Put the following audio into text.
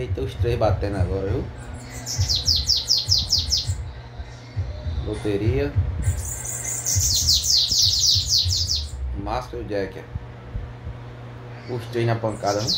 Eita, os três batendo agora, viu? Loteria. Master Jack. Os três na pancada, viu?